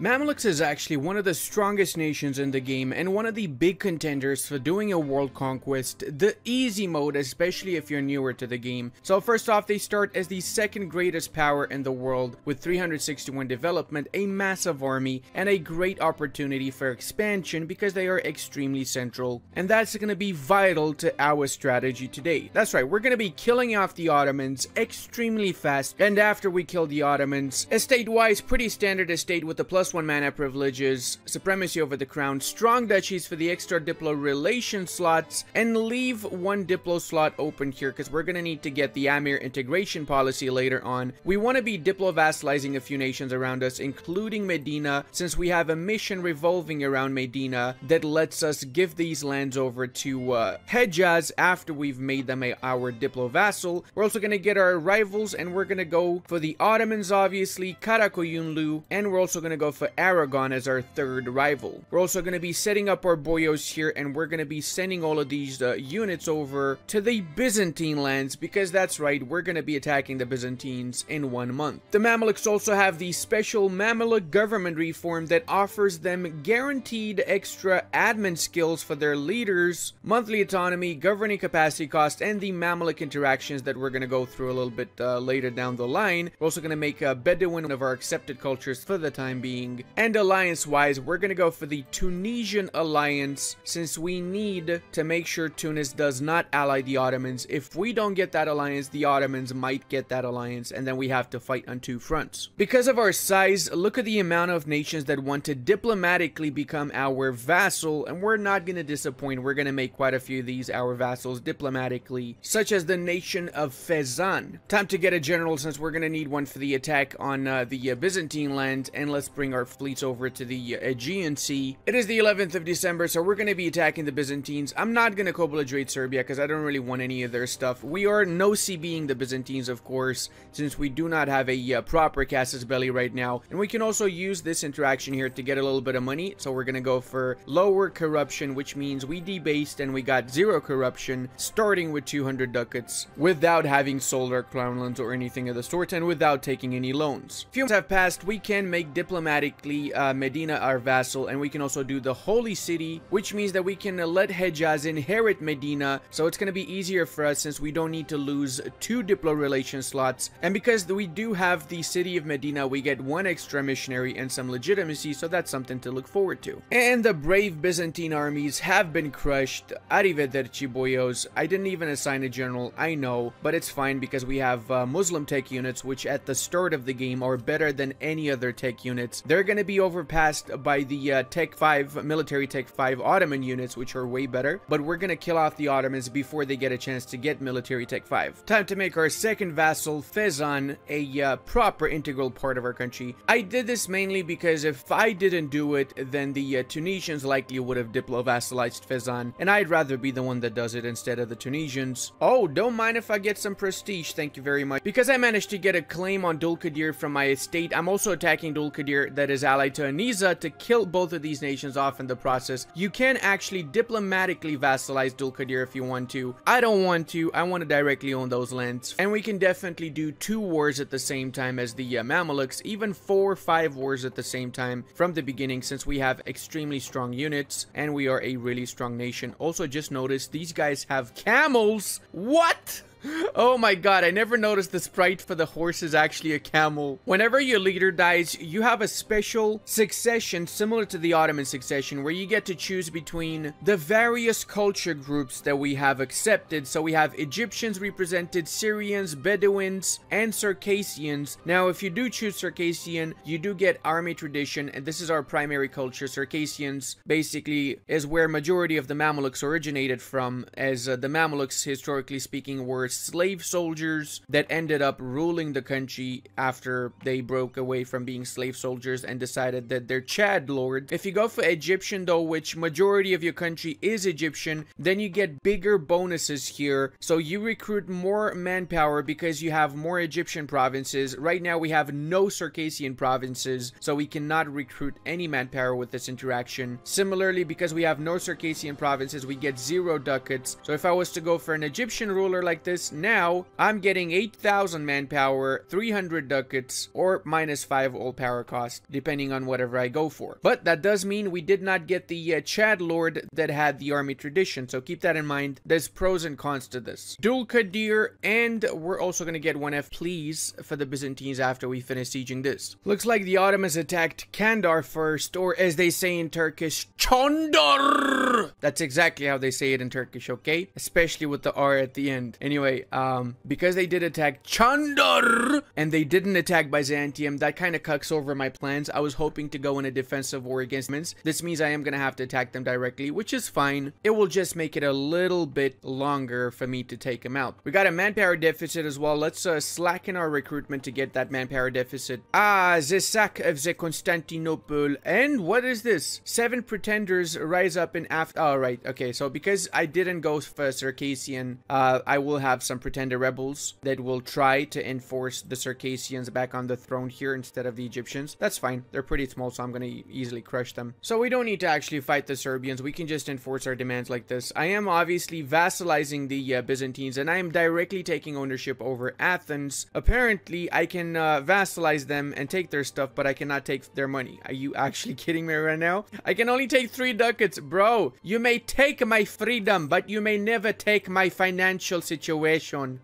Mamluks is actually one of the strongest nations in the game and one of the big contenders for doing a world conquest, the easy mode especially if you're newer to the game. So first off they start as the second greatest power in the world with 361 development, a massive army, and a great opportunity for expansion because they are extremely central. And that's going to be vital to our strategy today. That's right, we're going to be killing off the Ottomans extremely fast and after we kill the Ottomans, estate-wise pretty standard estate with a plus plus one mana privileges, supremacy over the crown, strong duchies for the extra Diplo relation slots, and leave one Diplo slot open here because we're going to need to get the Amir integration policy later on. We want to be Diplo vassalizing a few nations around us, including Medina, since we have a mission revolving around Medina that lets us give these lands over to uh, Hejaz after we've made them a, our Diplo vassal. We're also going to get our rivals, and we're going to go for the Ottomans, obviously, Karakoyunlu, and we're also going to go for Aragon as our third rival. We're also going to be setting up our boyos here and we're going to be sending all of these uh, units over to the Byzantine lands because that's right, we're going to be attacking the Byzantines in one month. The Mamluks also have the special Mamluk government reform that offers them guaranteed extra admin skills for their leaders, monthly autonomy, governing capacity cost, and the Mamluk interactions that we're going to go through a little bit uh, later down the line. We're also going to make a Bedouin one of our accepted cultures for the time being and alliance-wise, we're gonna go for the Tunisian alliance since we need to make sure Tunis does not ally the Ottomans. If we don't get that alliance, the Ottomans might get that alliance and then we have to fight on two fronts. Because of our size, look at the amount of nations that want to diplomatically become our vassal and we're not gonna disappoint. We're gonna make quite a few of these our vassals diplomatically, such as the nation of Fezzan. Time to get a general since we're gonna need one for the attack on uh, the uh, Byzantine lands and let's bring our our fleets over to the Aegean Sea. It is the 11th of December, so we're going to be attacking the Byzantines. I'm not going to co-belligerate Serbia because I don't really want any of their stuff. We are no being the Byzantines, of course, since we do not have a uh, proper Casus Belli right now. And we can also use this interaction here to get a little bit of money. So we're going to go for lower corruption, which means we debased and we got zero corruption, starting with 200 ducats, without having sold our crownlands or anything of the sort, and without taking any loans. Few months have passed, we can make diplomatic uh, Medina our vassal and we can also do the holy city which means that we can uh, let Hejaz inherit Medina so it's going to be easier for us since we don't need to lose two Diplo relation slots and because we do have the city of Medina we get one extra missionary and some legitimacy so that's something to look forward to. And the brave Byzantine armies have been crushed. Arrivederci boyos. I didn't even assign a general, I know, but it's fine because we have uh, Muslim tech units which at the start of the game are better than any other tech units. They're going to be overpassed by the uh, Tech 5, military Tech 5 Ottoman units, which are way better. But we're going to kill off the Ottomans before they get a chance to get military Tech 5. Time to make our second vassal, Fezzan, a uh, proper integral part of our country. I did this mainly because if I didn't do it, then the uh, Tunisians likely would have diplo-vassalized Fezzan, and I'd rather be the one that does it instead of the Tunisians. Oh, don't mind if I get some prestige, thank you very much. Because I managed to get a claim on Dulkadir from my estate, I'm also attacking Dulkadir that is allied to Aniza to kill both of these nations off in the process. You can actually diplomatically vassalize Dulkadir if you want to. I don't want to. I want to directly own those lands. And we can definitely do two wars at the same time as the uh, even four or five wars at the same time from the beginning since we have extremely strong units and we are a really strong nation. Also, just notice these guys have camels. What? Oh my god, I never noticed the sprite for the horse is actually a camel. Whenever your leader dies, you have a special succession similar to the Ottoman succession where you get to choose between the various culture groups that we have accepted. So we have Egyptians represented, Syrians, Bedouins, and Circassians. Now, if you do choose Circassian, you do get army tradition, and this is our primary culture. Circassians basically is where majority of the Mamelukes originated from, as uh, the Mamelukes, historically speaking, were slave soldiers that ended up ruling the country after they broke away from being slave soldiers and decided that they're Chad Lord. If you go for Egyptian though, which majority of your country is Egyptian, then you get bigger bonuses here. So you recruit more manpower because you have more Egyptian provinces. Right now we have no Circassian provinces, so we cannot recruit any manpower with this interaction. Similarly, because we have no Circassian provinces, we get zero ducats. So if I was to go for an Egyptian ruler like this, Now, I'm getting 8,000 manpower, 300 ducats, or minus 5 old power cost, depending on whatever I go for. But that does mean we did not get the uh, Chad Lord that had the army tradition, so keep that in mind. There's pros and cons to this. Dulkadir, and we're also going to get 1F please for the Byzantines after we finish sieging this. Looks like the Ottomans attacked Candar first, or as they say in Turkish, Chandar! That's exactly how they say it in Turkish, okay? Especially with the R at the end. Anyway, um, because they did attack Chandar, and they didn't attack Byzantium, that kind of cucks over my plans. I was hoping to go in a defensive war against Minsk. This means I am going to have to attack them directly, which is fine. It will just make it a little bit longer for me to take them out. We got a manpower deficit as well. Let's uh, slacken our recruitment to get that manpower deficit. Ah, the sack of the Constantinople. And what is this? Seven pretenders rise up in after. Oh, right. Okay, so because I didn't go for Circassian, uh, I will have some pretender rebels that will try to enforce the Circassians back on the throne here instead of the Egyptians. That's fine. They're pretty small, so I'm going to easily crush them. So we don't need to actually fight the Serbians. We can just enforce our demands like this. I am obviously vassalizing the uh, Byzantines, and I am directly taking ownership over Athens. Apparently, I can uh, vassalize them and take their stuff, but I cannot take their money. Are you actually kidding me right now? I can only take three ducats. Bro, you may take my freedom, but you may never take my financial situation.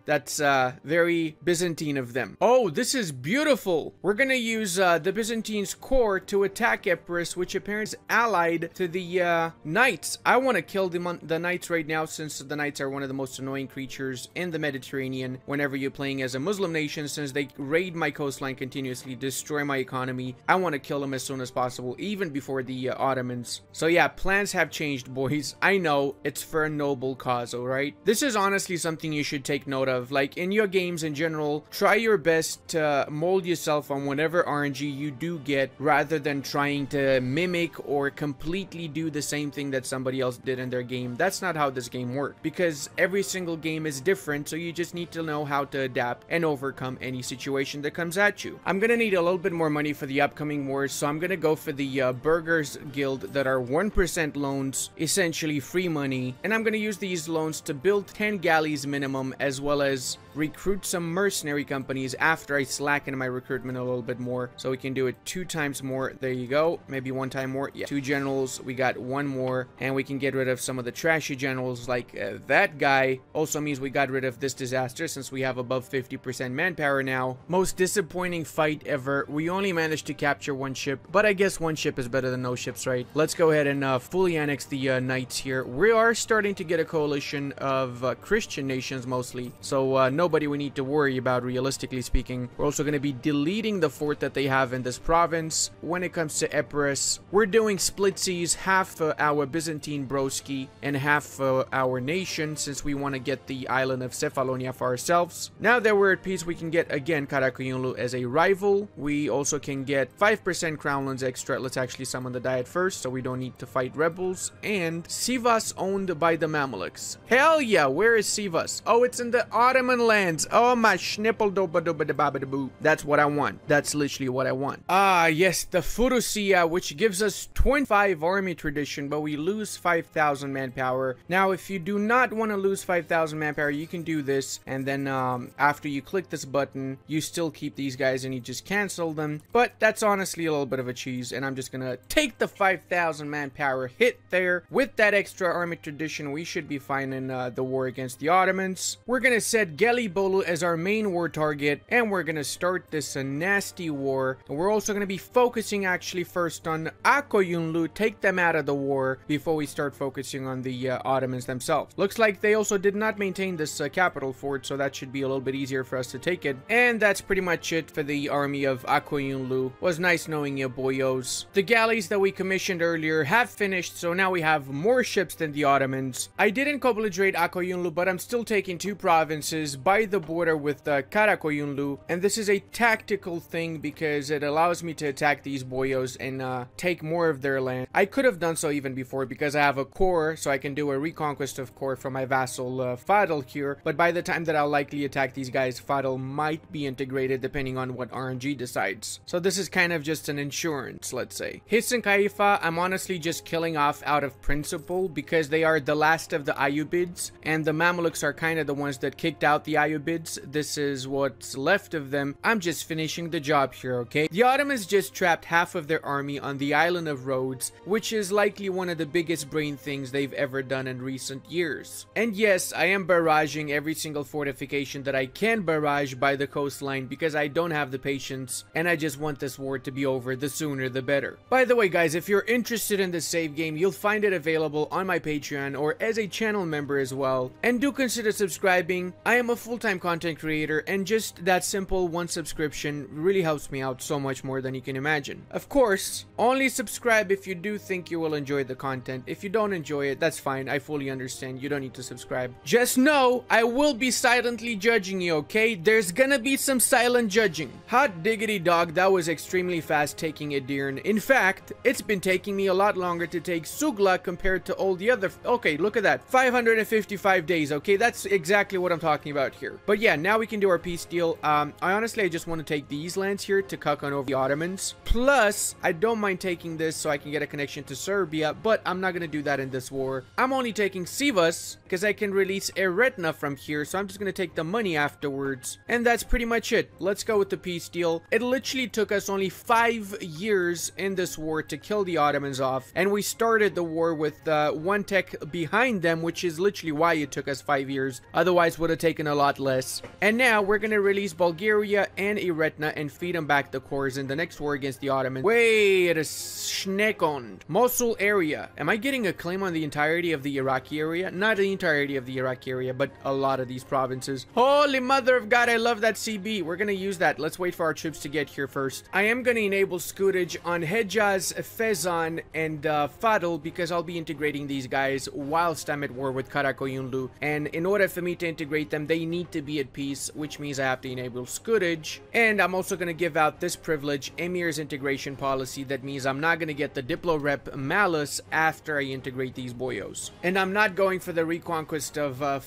That's uh, very Byzantine of them. Oh, this is beautiful. We're gonna use uh, the Byzantine's core to attack Epirus, which apparently is allied to the uh, Knights. I want to kill the, the Knights right now since the Knights are one of the most annoying creatures in the Mediterranean whenever you're playing as a Muslim nation since they raid my coastline continuously, destroy my economy. I want to kill them as soon as possible, even before the uh, Ottomans. So yeah, plans have changed, boys. I know, it's for a noble cause, alright? This is honestly something you should take note of. Like, in your games in general, try your best to mold yourself on whatever RNG you do get, rather than trying to mimic or completely do the same thing that somebody else did in their game. That's not how this game works, because every single game is different, so you just need to know how to adapt and overcome any situation that comes at you. I'm gonna need a little bit more money for the upcoming wars, so I'm gonna go for the uh, Burghers Guild that are 1% loans, essentially free money, and I'm gonna use these loans to build 10 galleys minimum, as well as recruit some mercenary companies after I slacken my recruitment a little bit more, so we can do it two times more. There you go, maybe one time more. Yeah, two generals, we got one more, and we can get rid of some of the trashy generals like uh, that guy. Also means we got rid of this disaster since we have above 50% manpower now. Most disappointing fight ever. We only managed to capture one ship, but I guess one ship is better than no ships, right? Let's go ahead and uh, fully annex the uh, knights here. We are starting to get a coalition of uh, Christian nations mostly, so uh, nobody we need to worry about realistically speaking. We're also going to be deleting the fort that they have in this province. When it comes to Epirus, we're doing split seas, half for our Byzantine broski and half for our nation since we want to get the island of Cephalonia for ourselves. Now that we're at peace, we can get again Karakoyunlu as a rival. We also can get 5% crownlands extra. Let's actually summon the diet first so we don't need to fight rebels. And Sivas owned by the Mamluks. Hell yeah, where is Sivas? Oh, it's in the Ottoman lands. Oh my schnipple doba doba da baba da boo. That's what I want. That's literally what I want. Ah, yes, the Furusiyya, which gives us 25 army tradition, but we lose 5,000 manpower. Now, if you do not want to lose 5,000 manpower, you can do this, and then um, after you click this button, you still keep these guys and you just cancel them. But that's honestly a little bit of a cheese, and I'm just gonna take the 5,000 manpower hit there. With that extra army tradition, we should be fine in uh, the war against the Ottomans. We're gonna set Gelibolu as our main war target, and we're gonna start this nasty war. And we're also gonna be focusing actually first on Akoyunlu, take them out of the war before we start focusing on the uh, Ottomans themselves. Looks like they also did not maintain this uh, capital fort, so that should be a little bit easier for us to take it. And that's pretty much it for the army of Akoyunlu. Was nice knowing you, boyos. The galleys that we commissioned earlier have finished, so now we have more ships than the Ottomans. I didn't co-belligerate Akoyunlu, but I'm still taking two provinces by the border with uh, Karakoyunlu And this is a tactical thing because it allows me to attack these boyos and uh, take more of their land. I could have done so even before because I have a core, so I can do a reconquest of core from my vassal uh, Fadl here. But by the time that I'll likely attack these guys, Fadl might be integrated depending on what RNG decides. So this is kind of just an insurance, let's say. Hisn Khalifa, I'm honestly just killing off out of principle because they are the last of the Ayyubids, and the Mamluks are kind of the ones that kicked out the Ayyubids. This is what's left of them. I'm just finishing the job here, okay? The Ottomans just trapped half of their army on the island of Rhodes, which is likely one of the biggest brain things they've ever done in recent years. And yes, I am barraging every single fortification that I can barrage by the coastline because I don't have the patience and I just want this war to be over the sooner the better. By the way guys, if you're interested in this save game, you'll find it available on my Patreon or as a channel member as well. And do consider subscribing. I am a full-time content creator and just that simple one subscription really helps me out so much more than you can imagine. Of course, only subscribe if you do think you will enjoy the content. If you don't enjoy it, that's fine. I fully understand. You don't need to subscribe. Just know I will be silently judging you, okay? There's gonna be some silent judging. Hot diggity dog, that was extremely fast taking Edirne. In fact, it's been taking me a lot longer to take Sugla compared to all the other... Okay, look at that. 555 days, okay? That's exactly what I'm talking about here. But yeah, now we can do our peace deal. Um, I honestly, I just want to take these lands here to cuck on over the Ottomans. Plus, I don't mind taking this so I can get a connection to Serbia, but I'm not going to do that in this war. I'm only taking Sivas because I can release Eretna from here, so I'm just going to take the money afterwards. And that's pretty much it. Let's go with the peace deal. It literally took us only five years in this war to kill the Ottomans off, and we started the war with uh, one tech behind them, which is literally why it took us five years. Otherwise, would have taken a lot less. And now we're to release Bulgaria and Eretna and feed them back the cores in the next war against the Ottomans. Wait a Schnekond. Mosul area. Am I getting a claim on the entirety of the Iraqi area? Not the entirety of the Iraqi area, but a lot of these provinces. Holy mother of God, I love that CB. We're to use that. Let's wait for our troops to get here first. I am to enable Scutage on Hejaz, Fezzan, and uh, Fadl because I'll be integrating these guys whilst I'm at war with Karakoyunlu. And in order for me to integrate them, they need to be at peace, which means I have to enable Scutage. And I'm also going to give out this privilege, Emir's integration policy. That means I'm not going to get the Diplo rep Malus after I integrate these boyos. And I'm not going for the reconquest of uh,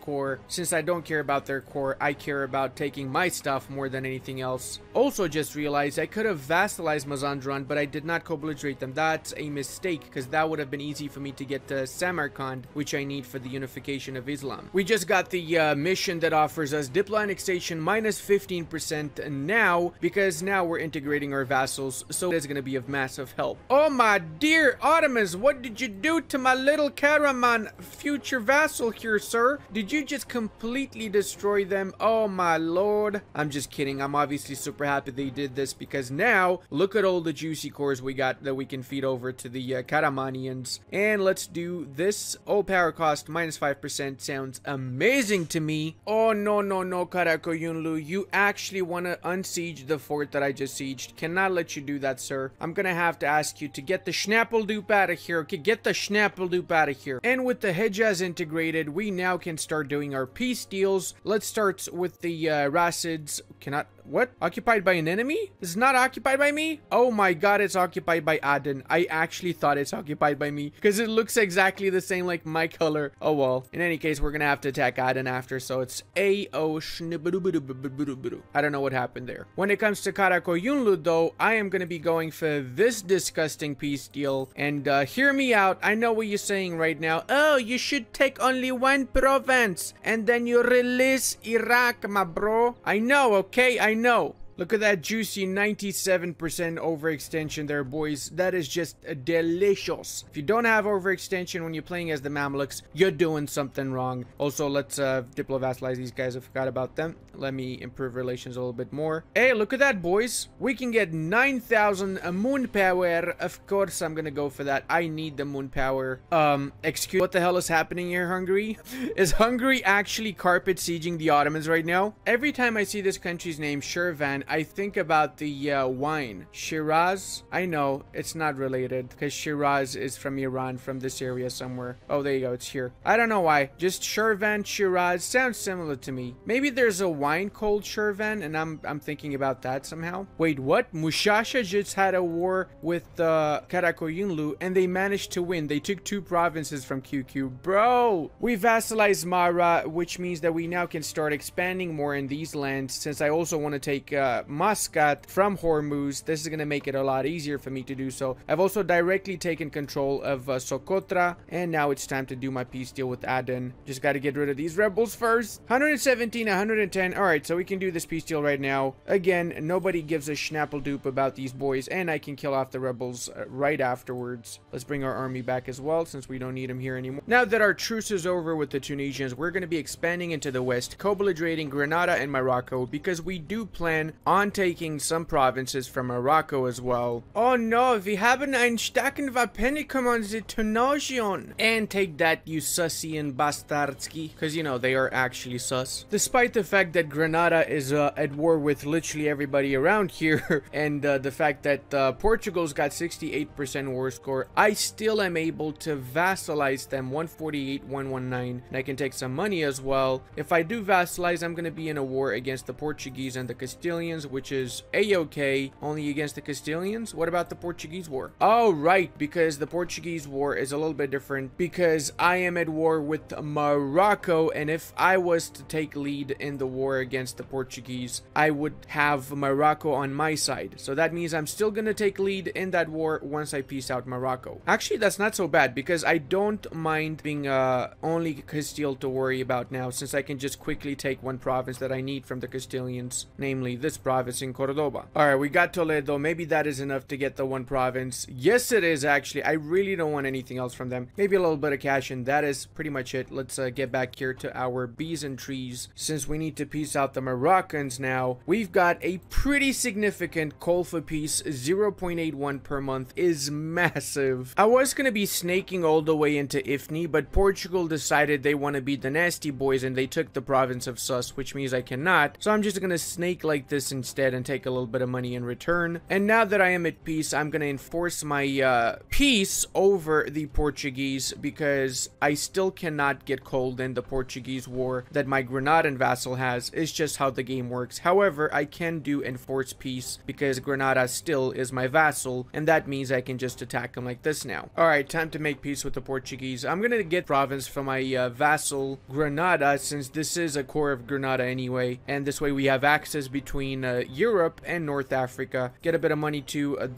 core, since I don't care about their core. I care about taking my stuff more than anything else. Also just realized I could have vassalized Mazandaran, but I did not co-belligerate them. That's a mistake, because that would have been easy for me to get to Samarkand, which I need for the unification of Islam. We just got the uh, mission that offers us Diplo annexation minus 15% now, because now we're integrating our vassals, so going to be of massive help. Oh my dear Ottomans, what did you do to my little Karaman future vassal here, sir? Did you just completely destroy them? Oh my lord. I'm just kidding. I'm obviously super happy they did this because now look at all the juicy cores we got that we can feed over to the uh, Karamanians. And let's do this. All power cost minus 5% sounds amazing to me. Oh no, no, no, Karakoyunlu. You actually want to unsiege the fort that I just sieged. Cannot let you do that, sir. I'm gonna have to ask you to get the Schnappeldoop out of here. Okay, get the Schnappeldoop out of here. And with the Hejaz integrated, we now can start doing our peace deals. Let's start with the uh, Rasids. Cannot what? Occupied by an enemy? Is not occupied by me? Oh my god, it's occupied by Aden. I actually thought it's occupied by me because it looks exactly the same like my color. Oh well. In any case, we're gonna have to attack Aden after, so it's A-O I don't know what happened there. When it comes to Karakoyunlu though, I am gonna be going for this disgusting peace deal. And uh, hear me out. I know what you're saying right now. Oh, you should take only one province and then you release Iraq, my bro. I know, okay? I know. Look at that juicy 97% overextension there, boys. That is just delicious. If you don't have overextension when you're playing as the Mamluks, you're doing something wrong. Also, let's uh, diplo-vassalize these guys. I forgot about them. Let me improve relations a little bit more. Hey, look at that, boys. We can get 9,000 moon power. Of course, I'm gonna go for that. I need the moon power. Um, excuse What the hell is happening here, Hungary? is Hungary actually carpet sieging the Ottomans right now? Every time I see this country's name, Shirvan, I think about the uh, wine. Shiraz? I know, it's not related, because Shiraz is from Iran, from this area somewhere. Oh, there you go, it's here. I don't know why. Just Shirvan, Shiraz, sounds similar to me. Maybe there's a wine called Shirvan, and I'm, I'm thinking about that somehow. Wait, what? Mushasha just had a war with uh, Karakoyunlu, and they managed to win. They took two provinces from QQ. Bro! We vassalized Mahra, which means that we now can start expanding more in these lands, since I also want to take uh, Muscat from Hormuz. This is going to make it a lot easier for me to do so. I've also directly taken control of uh, Socotra, and now it's time to do my peace deal with Aden. Just got to get rid of these rebels first. 117, 110. Alright, so we can do this peace deal right now. Again, nobody gives a schnappledoop about these boys, and I can kill off the rebels uh, right afterwards. Let's bring our army back as well, since we don't need them here anymore. Now that our truce is over with the Tunisians, we're going to be expanding into the west, co-belligrating Granada and Morocco, because we do plan on taking some provinces from Morocco as well. Oh no, we haben ein starken Vapenikum on the Tunisian. And take that, you Sussian Bastardski, because you know, they are actually sus. Despite the fact that Granada is uh, at war with literally everybody around here, and uh, the fact that uh, Portugal's got 68% war score, I still am able to vassalize them 148, 119, and I can take some money as well. If I do vassalize, I'm going to be in a war against the Portuguese and the Castilians, which is a-okay, only against the Castilians. What about the Portuguese war? Oh, right, because the Portuguese war is a little bit different because I am at war with Morocco, and if I was to take lead in the war against the Portuguese, I would have Morocco on my side. So that means I'm still going to take lead in that war once I peace out Morocco. Actually, that's not so bad because I don't mind being uh, only Castile to worry about now since I can just quickly take one province that I need from the Castilians, namely this province in Cordoba. Alright, we got Toledo. Maybe that is enough to get the one province. Yes, it is actually. I really don't want anything else from them. Maybe a little bit of cash and that is pretty much it. Let's uh, get back here to our bees and trees since we need to peace out the Moroccans now. We've got a pretty significant coal for peace. 0.81 per month is massive. I was going to be snaking all the way into Ifni, but Portugal decided they want to be the nasty boys and they took the province of Sus, which means I cannot. So I'm just going to snake like this instead and take a little bit of money in return. And now that I am at peace, I'm going to enforce my uh, peace over the Portuguese because I still cannot get cold in the Portuguese war that my Granadan vassal has. It's just how the game works. However, I can do enforce peace because Granada still is my vassal and that means I can just attack him like this now. Alright, time to make peace with the Portuguese. I'm going to get province from my uh, vassal Granada since this is a core of Granada anyway and this way we have access between uh, Europe and North Africa. Get a bit of money to uh.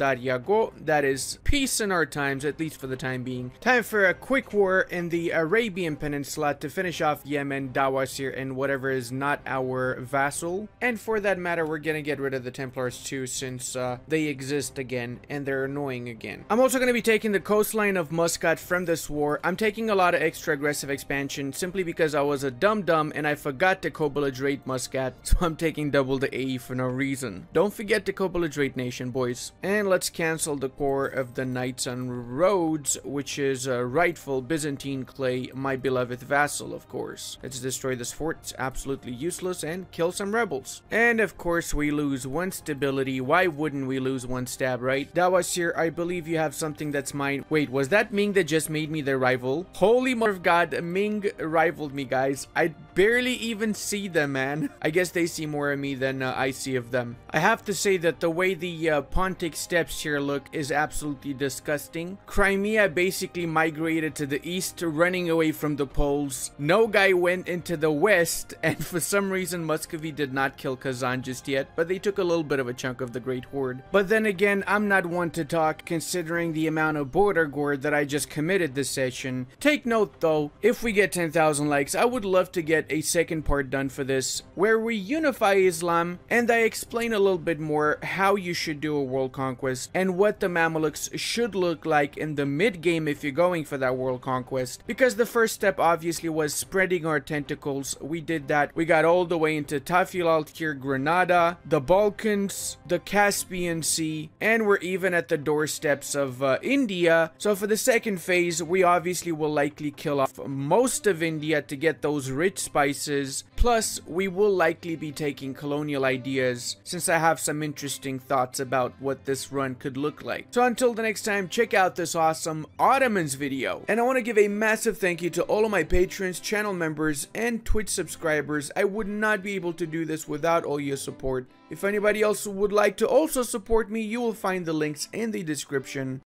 That is peace in our times, at least for the time being. Time for a quick war in the Arabian Peninsula to finish off Yemen, Dawasir, and whatever is not our vassal. And for that matter, we're gonna get rid of the Templars too, since uh, they exist again, and they're annoying again. I'm also gonna be taking the coastline of Muscat from this war. I'm taking a lot of extra aggressive expansion, simply because I was a dumb dumb and I forgot to co-belligerate Muscat, so I'm taking double the AE for no reason. Don't forget to co-belligerate nation, boys. And let's cancel the core of the Knights on Rhodes, which is a rightful Byzantine clay, my beloved vassal, of course. Let's destroy this fort, it's absolutely useless, and kill some rebels. And of course, we lose one stability. Why wouldn't we lose one stab, right? Dawasir, I believe you have something that's mine. Wait, was that Ming that just made me their rival? Holy mother of God, Ming rivaled me, guys. I barely even see them, man. I guess they see more of me than uh, I of them. I have to say that the way the uh, Pontic steppes here look is absolutely disgusting. Crimea basically migrated to the east, running away from the Poles. No guy went into the west, and for some reason Muscovy did not kill Kazan just yet, but they took a little bit of a chunk of the Great Horde. But then again, I'm not one to talk considering the amount of border gore that I just committed this session. Take note though, if we get 10,000 likes, I would love to get a second part done for this, where we unify Islam, and I explain a little bit more how you should do a world conquest, and what the Mamelukes should look like in the mid-game if you're going for that world conquest. Because the first step obviously was spreading our tentacles, we did that. We got all the way into Tafilalt here, Granada, the Balkans, the Caspian Sea, and we're even at the doorsteps of uh, India. So for the second phase, we obviously will likely kill off most of India to get those rich spices, plus we will likely be taking colonial ideas since I have some interesting thoughts about what this run could look like. So until the next time, check out this awesome Ottomans video. And I want to give a massive thank you to all of my patrons, channel members, and Twitch subscribers. I would not be able to do this without all your support. If anybody else would like to also support me, you will find the links in the description.